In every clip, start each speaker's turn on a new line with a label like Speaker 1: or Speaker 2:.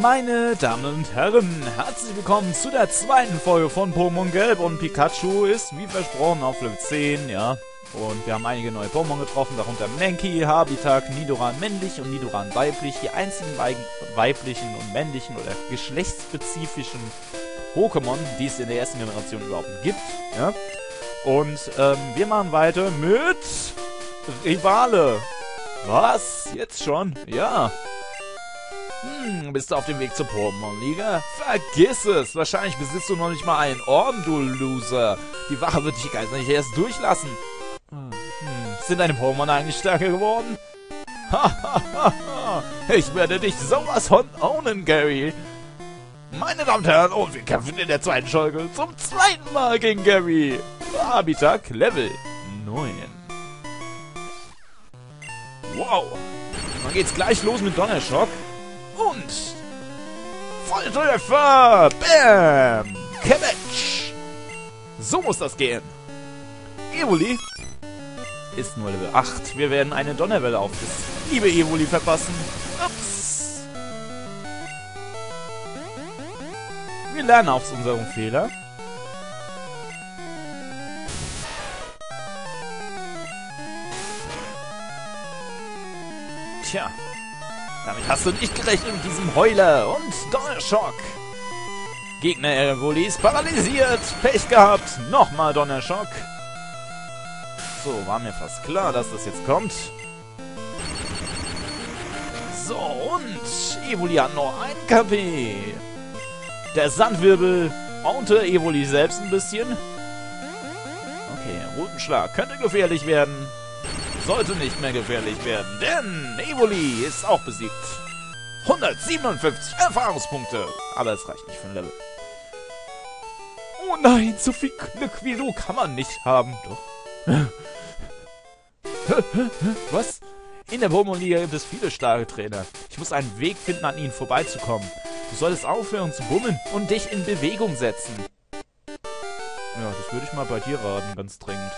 Speaker 1: Meine Damen und Herren, herzlich willkommen zu der zweiten Folge von Pokémon Gelb und Pikachu ist wie versprochen auf Level 10, ja. Und wir haben einige neue Pokémon getroffen, darunter Mankey, Habitak, Nidoran männlich und Nidoran weiblich, die einzigen weiblichen und männlichen oder geschlechtsspezifischen Pokémon, die es in der ersten Generation überhaupt gibt, ja. Und ähm, wir machen weiter mit Rivale. Was? Jetzt schon? Ja. Hm, bist du auf dem Weg zur Pokémon-Liga? Vergiss es! Wahrscheinlich besitzt du noch nicht mal einen Orden, du Loser. Die Wache wird dich Geist nicht erst durchlassen. Hm, sind deine Pokémon eigentlich stärker geworden? Ich werde dich sowas von ownen, Gary. Meine Damen und Herren, und wir kämpfen in der zweiten Folge zum zweiten Mal gegen Gary. Habitak Level 9. Wow. Dann geht's gleich los mit Donnerschock. Und Volltreffer! Bam! Cabbage! So muss das gehen. Evoli ist nur Level 8. Wir werden eine Donnerwelle auf das liebe Evoli verpassen. Ups. Wir lernen aus unserem Fehler. Tja, damit hast du nicht gerechnet mit diesem Heuler und Donnerschock. Gegner Evolis paralysiert. Pech gehabt. Nochmal Donnerschock. So, war mir fast klar, dass das jetzt kommt. So, und Evoli hat noch ein KP. Der Sandwirbel maunte Evoli selbst ein bisschen. Okay, Rutenschlag könnte gefährlich werden sollte nicht mehr gefährlich werden, denn Evoli ist auch besiegt. 157 Erfahrungspunkte. Aber es reicht nicht für ein Level. Oh nein, so viel Glück wie du kann man nicht haben. Doch. Was? In der Pokémon-Liga gibt es viele starke Trainer. Ich muss einen Weg finden, an ihnen vorbeizukommen. Du solltest aufhören zu bummeln und dich in Bewegung setzen. Ja, das würde ich mal bei dir raten, ganz dringend.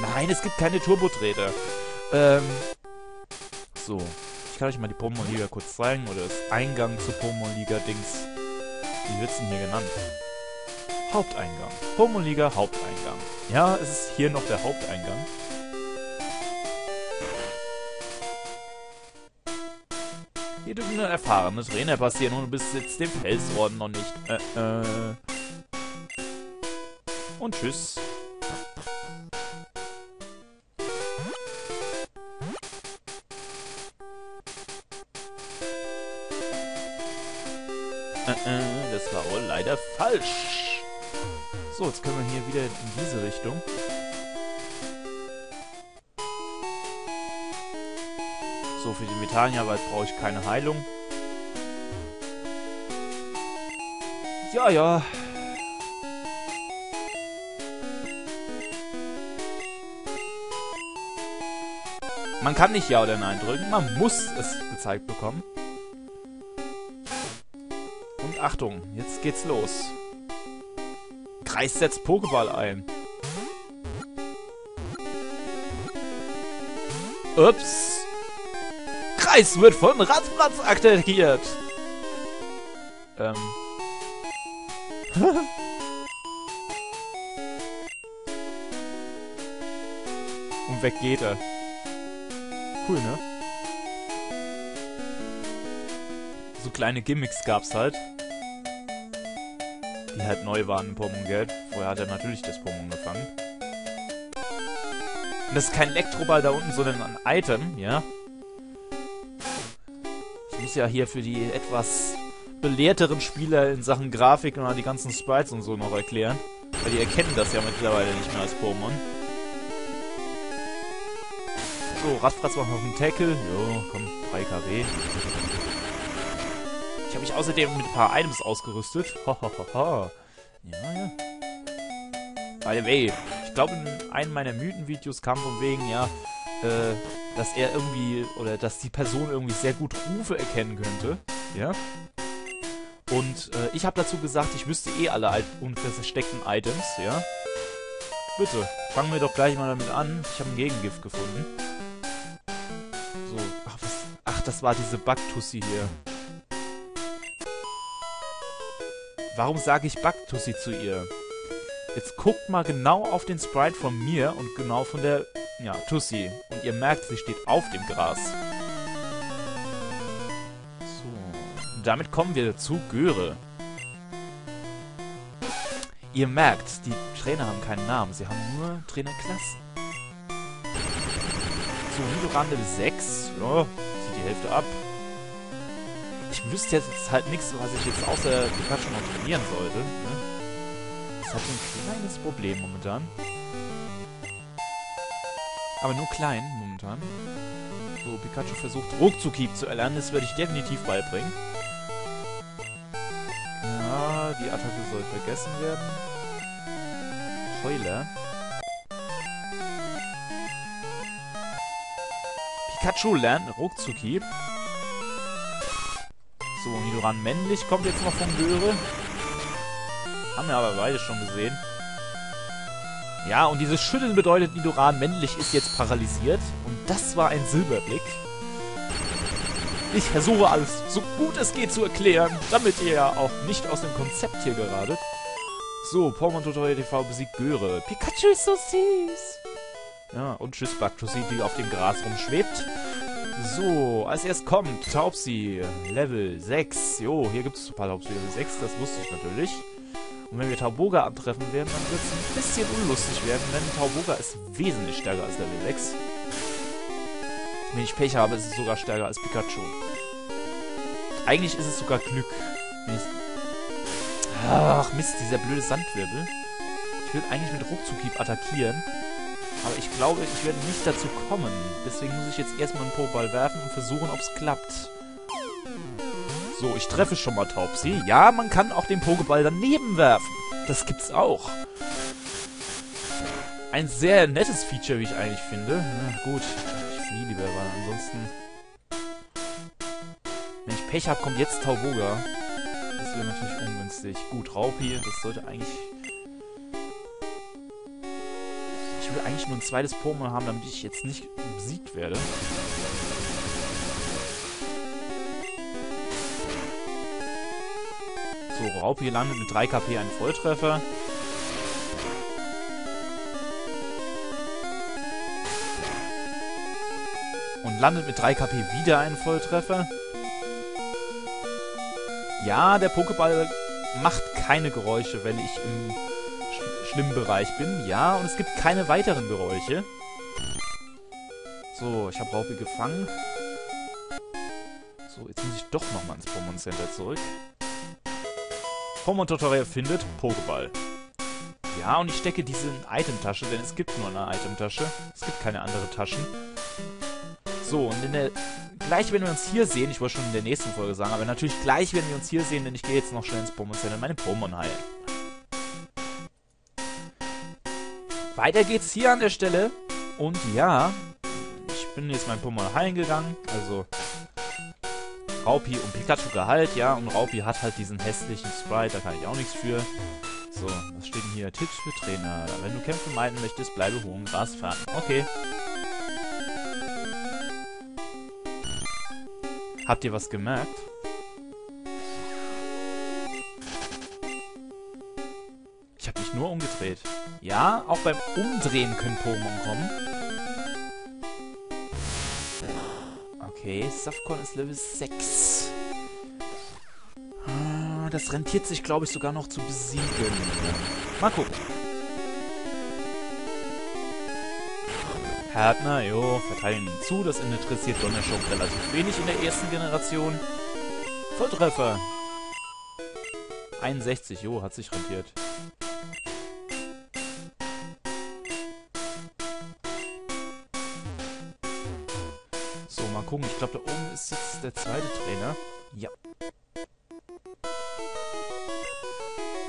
Speaker 1: Nein, es gibt keine Turboträder. Ähm, so. Ich kann euch mal die Pokémon-Liga kurz zeigen. Oder das Eingang zur Pokémon-Liga-Dings. Wie wird's denn hier genannt? Haupteingang. Pokémon-Liga Haupteingang. Ja, es ist hier noch der Haupteingang. Hier dürfen nur erfahrene Trainer passieren und du besitzt den Felsorden noch nicht. Äh, äh. Und tschüss. Das war wohl leider falsch. So, jetzt können wir hier wieder in diese Richtung. So, für die Metania-Wald brauche ich keine Heilung. Ja, ja. Man kann nicht Ja oder Nein drücken, man muss es gezeigt bekommen. Achtung, jetzt geht's los. Kreis setzt Pokéball ein. Ups. Kreis wird von Ratzbratz attackiert. Ähm. Und weg geht er. Cool, ne? So kleine Gimmicks gab's halt die halt neu waren im Pokémon Geld. Vorher hat er natürlich das Pokémon gefangen. Und das ist kein Elektroball da unten, sondern ein Item, ja. Ich muss ja hier für die etwas belehrteren Spieler in Sachen Grafik und die ganzen Sprites und so noch erklären. Weil die erkennen das ja mittlerweile nicht mehr als Pokémon. So, Radfratz macht noch einen Tackle. Jo, komm, 3 kW. Ich habe mich außerdem mit ein paar Items ausgerüstet. Hohohoho. ja, ja. By the way, ich glaube in einem meiner Mythenvideos kam von wegen, ja, äh, dass er irgendwie, oder dass die Person irgendwie sehr gut Rufe erkennen könnte. Ja. Und äh, ich habe dazu gesagt, ich wüsste eh alle unversteckten Items, ja. Bitte, fangen wir doch gleich mal damit an. Ich habe ein Gegengift gefunden. So, ach, was, ach das war diese Bugtussi hier. Warum sage ich Baktussi zu ihr? Jetzt guckt mal genau auf den Sprite von mir und genau von der, ja, Tussi. Und ihr merkt, sie steht auf dem Gras. So. Und damit kommen wir zu Göre. Ihr merkt, die Trainer haben keinen Namen. Sie haben nur Trainerklassen. So, Nidoran Level 6. Ja, zieht die Hälfte ab. Ich wüsste jetzt halt nichts, was ich jetzt außer Pikachu noch trainieren sollte. Ne? Das hat ein kleines Problem momentan. Aber nur klein momentan. So, Pikachu versucht Ruckzuckieb zu erlernen. Das werde ich definitiv beibringen. Ja, die Attacke soll vergessen werden. Heuler. Pikachu lernt Ruckzuckieb. So, Nidoran männlich kommt jetzt noch von Göre. Haben wir aber beide schon gesehen. Ja, und dieses Schütteln bedeutet, Nidoran männlich ist jetzt paralysiert. Und das war ein Silberblick. Ich versuche alles so gut es geht zu erklären, damit ihr ja auch nicht aus dem Konzept hier geratet. So, Pokémon Tutorial TV besiegt Göre. Pikachu ist so süß. Ja, und tschüss Baktussi, die auf dem Gras rumschwebt. So, als erst kommt Taubsi, Level 6. Jo, hier gibt es ein paar Taubsi Level 6, das wusste ich natürlich. Und wenn wir Tauboga antreffen werden, dann wird es ein bisschen unlustig werden, denn Tauboga ist wesentlich stärker als Level 6. Wenn ich Pech habe, ist es sogar stärker als Pikachu. Eigentlich ist es sogar Glück. Ach, Mist, dieser blöde Sandwirbel. Ich will eigentlich mit Ruckzuckieb attackieren. Aber ich glaube, ich werde nicht dazu kommen. Deswegen muss ich jetzt erstmal einen Pokéball werfen und versuchen, ob es klappt. So, ich treffe schon mal Taubsi. Ja, man kann auch den Pokéball daneben werfen. Das gibt's auch. Ein sehr nettes Feature, wie ich eigentlich finde. Na gut, ich fliehe lieber, weil ansonsten... Wenn ich Pech habe, kommt jetzt Tauboga. Das wäre natürlich ungünstig. Gut, Raupi, das sollte eigentlich will eigentlich nur ein zweites Pokémon haben, damit ich jetzt nicht besiegt werde. So, Raupi landet mit 3 KP einen Volltreffer. Und landet mit 3 KP wieder einen Volltreffer. Ja, der Pokéball macht keine Geräusche, wenn ich im schlimmen Bereich bin. Ja, und es gibt keine weiteren Geräusche. So, ich habe Raupi gefangen. So, jetzt muss ich doch nochmal ins Pokémon Center zurück. Pokémon Tutorial findet Pokéball. Ja, und ich stecke diese in Itemtasche, denn es gibt nur eine Itemtasche. Es gibt keine andere Taschen. So, und in der... Gleich, wenn wir uns hier sehen, ich wollte schon in der nächsten Folge sagen, aber natürlich gleich, wenn wir uns hier sehen, denn ich gehe jetzt noch schnell ins Pokémon Center meine Pokémon heilen. Weiter geht's hier an der Stelle. Und ja, ich bin jetzt mein Pokémon heilen gegangen. Also Raupi und Pikachu geheilt, ja. Und Raupi hat halt diesen hässlichen Sprite, da kann ich auch nichts für. So, was steht denn hier? Tipps für Trainer. Wenn du Kämpfe meiden möchtest, bleibe hohen Gras fern. Okay. Habt ihr was gemerkt? Ich habe mich nur umgedreht. Ja, auch beim Umdrehen können Pokémon kommen. Okay, Safcon ist Level 6. Ah, das rentiert sich, glaube ich, sogar noch zu besiegen. Mal gucken. Härtner, jo, verteilen zu. Das interessiert Donnerschock relativ wenig in der ersten Generation. Volltreffer. 61, jo, hat sich rentiert. Glaube, da oben ist jetzt der zweite Trainer. Ja.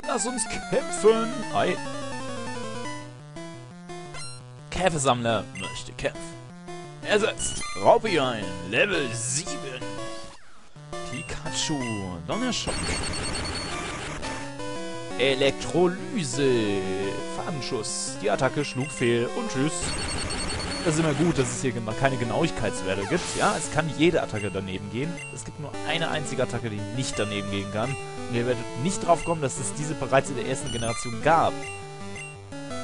Speaker 1: Lass uns kämpfen. Hi. Käfersammler möchte kämpfen. Ersetzt Raupi ein. Level 7. Pikachu. Donnerschock. Elektrolyse. Fadenschuss. Die Attacke schlug fehl und tschüss. Das ist immer gut, dass es hier keine Genauigkeitswerte gibt. Ja, es kann jede Attacke daneben gehen. Es gibt nur eine einzige Attacke, die nicht daneben gehen kann. Und ihr werdet nicht drauf kommen, dass es diese bereits in der ersten Generation gab.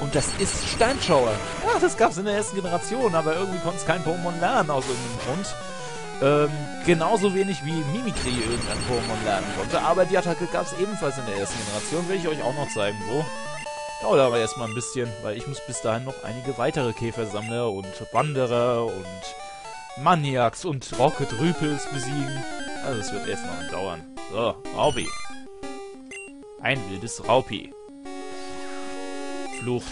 Speaker 1: Und das ist Steinschauer. Ja, das gab es in der ersten Generation, aber irgendwie konnte es kein Pokémon lernen aus irgendeinem Grund. Ähm, genauso wenig wie Mimikry irgendein Pokémon lernen konnte. Aber die Attacke gab es ebenfalls in der ersten Generation. Will ich euch auch noch zeigen, wo. Dauert aber erstmal ein bisschen, weil ich muss bis dahin noch einige weitere Käfersammler und Wanderer und Maniacs und Rocket Rüpels besiegen. Also es wird erst noch dauern. So, Raupi. Ein wildes Raupi. Flucht.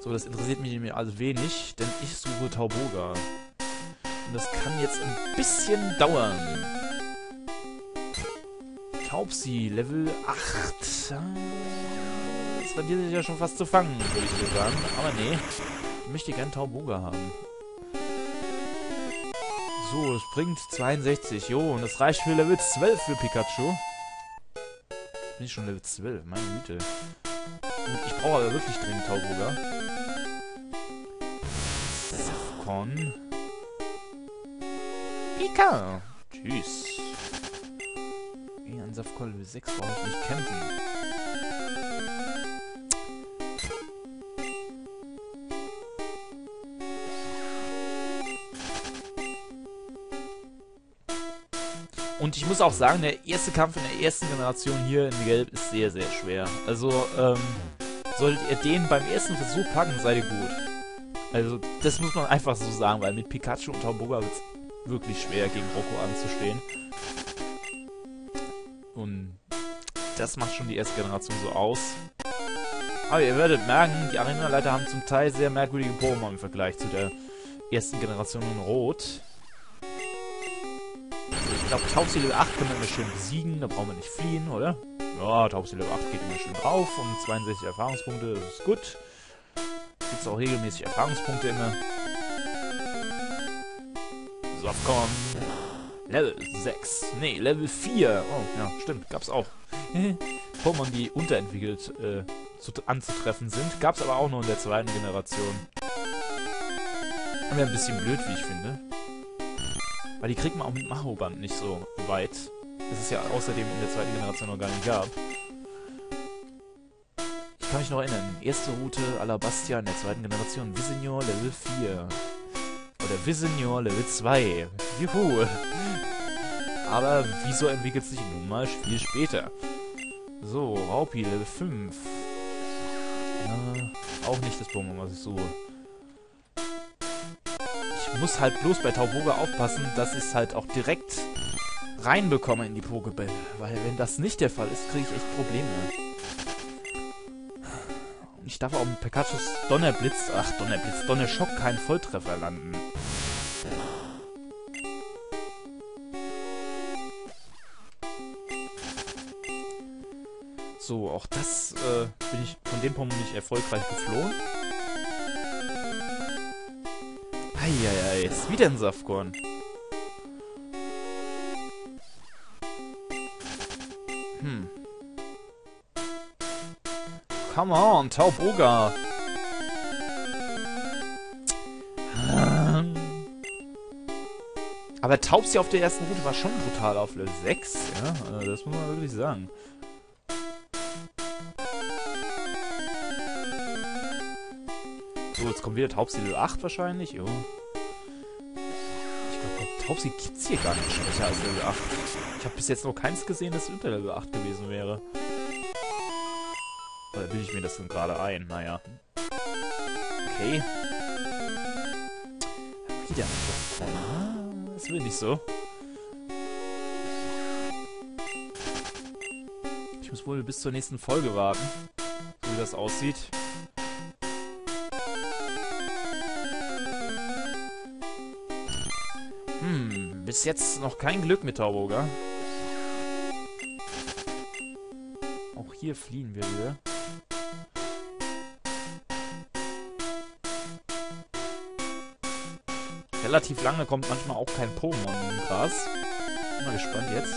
Speaker 1: So, das interessiert mich also wenig, denn ich suche Tauboga. Und das kann jetzt ein bisschen dauern. Taubsi, Level 8. Das rendiert sich ja schon fast zu fangen, würde ich so sagen. Aber nee, ich möchte gern Tauboga haben. So, es bringt 62. Jo, und das reicht für Level 12 für Pikachu. Bin ich schon Level 12, meine Güte. Gut, ich brauche aber wirklich dringend Tauboga. Safcon. Pika! Tschüss. Gegen Safcon Level 6 brauche ich nicht kämpfen. Und ich muss auch sagen, der erste Kampf in der ersten Generation hier in Gelb ist sehr, sehr schwer. Also, ähm, solltet ihr den beim ersten Versuch packen, seid ihr gut. Also, das muss man einfach so sagen, weil mit Pikachu und Tauboga wird es wirklich schwer, gegen Rocco anzustehen. Und das macht schon die erste Generation so aus. Aber ihr werdet merken, die Arena-Leiter haben zum Teil sehr merkwürdige Pokémon im Vergleich zu der ersten Generation in Rot. Ich glaube, Taubsi Level 8 können wir immer schön besiegen. Da brauchen wir nicht fliehen, oder? Ja, Taubsi Level 8 geht immer schön drauf. Und 62 Erfahrungspunkte, das ist gut. Gibt auch regelmäßig Erfahrungspunkte immer. So, komm. Level 6. Nee, Level 4. Oh, ja, stimmt. Gab's auch. Pokémon, die unterentwickelt äh, zu, anzutreffen sind. Gab's aber auch nur in der zweiten Generation. Wäre ein bisschen blöd, wie ich finde. Weil die kriegt man auch mit Mahoband nicht so weit. Das ist ja außerdem in der zweiten Generation noch gar nicht gab. Ich kann mich noch erinnern. Erste Route Alabastia in der zweiten Generation. Visignor Level 4. Oder Visignor Level 2. Juhu. Aber wieso entwickelt sich nun mal viel später? So, Raupi Level 5. Ja, auch nicht das Pokémon, was ich suche muss halt bloß bei Tauboga aufpassen, dass ich es halt auch direkt reinbekomme in die Pokebälle. Weil wenn das nicht der Fall ist, kriege ich echt Probleme. Ich darf auch mit Pikachus Donnerblitz, ach Donnerblitz, Donnerschock keinen Volltreffer landen. So, auch das äh, bin ich von dem Punkt nicht erfolgreich geflohen. Eieiei, ist wieder ein Saftkorn. Hm. Come on, Tauboga. Aber Taubsi auf der ersten Route war schon brutal auf Level 6, ja? Also das muss man wirklich sagen. So, jetzt kommt wieder Taubsi Level 8 wahrscheinlich. Jo. Ich glaube, Taubsi gibt's hier gar nicht schwächer als Level 8. Ich habe bis jetzt noch keins gesehen, das unter Level 8 gewesen wäre. Mir das denn gerade ein? Naja. Okay. Wieder ein Das will nicht so. Ich muss wohl bis zur nächsten Folge warten, wie das aussieht. bis jetzt noch kein Glück mit Tauboga. Auch hier fliehen wir wieder. Relativ lange kommt manchmal auch kein Pokémon im Gras. Bin mal gespannt jetzt.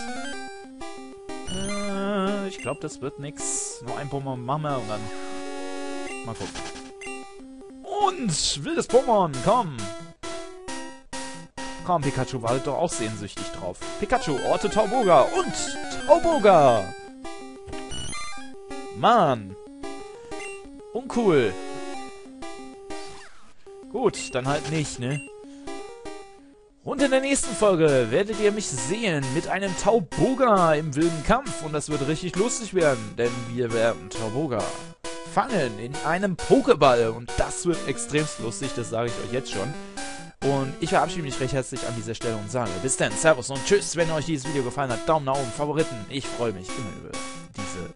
Speaker 1: Äh, ich glaube, das wird nix. Nur ein Pokémon machen wir und dann mal gucken. Und wildes Pokémon, komm! Komm, Pikachu wartet doch auch sehnsüchtig drauf. Pikachu, Orte Tauboga und Tauboga! Mann! Uncool! Gut, dann halt nicht, ne? Und in der nächsten Folge werdet ihr mich sehen mit einem Tauboga im wilden Kampf. Und das wird richtig lustig werden, denn wir werden Tauboga fangen in einem Pokéball. Und das wird extremst lustig, das sage ich euch jetzt schon. Und ich verabschiede mich recht herzlich an dieser Stelle und sage bis dann, Servus und Tschüss, wenn euch dieses Video gefallen hat. Daumen nach oben, Favoriten. Ich freue mich immer über diese